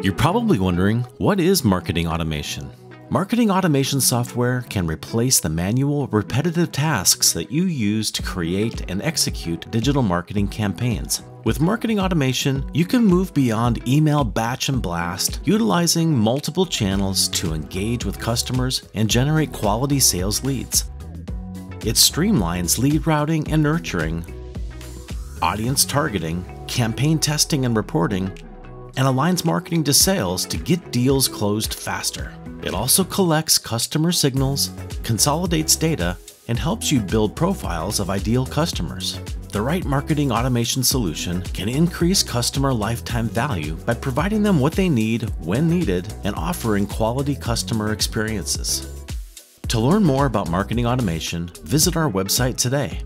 You're probably wondering what is marketing automation? Marketing automation software can replace the manual, repetitive tasks that you use to create and execute digital marketing campaigns. With marketing automation, you can move beyond email batch and blast, utilizing multiple channels to engage with customers and generate quality sales leads. It streamlines lead routing and nurturing, audience targeting, campaign testing and reporting, and aligns marketing to sales to get deals closed faster. It also collects customer signals, consolidates data, and helps you build profiles of ideal customers. The right marketing automation solution can increase customer lifetime value by providing them what they need when needed and offering quality customer experiences. To learn more about marketing automation, visit our website today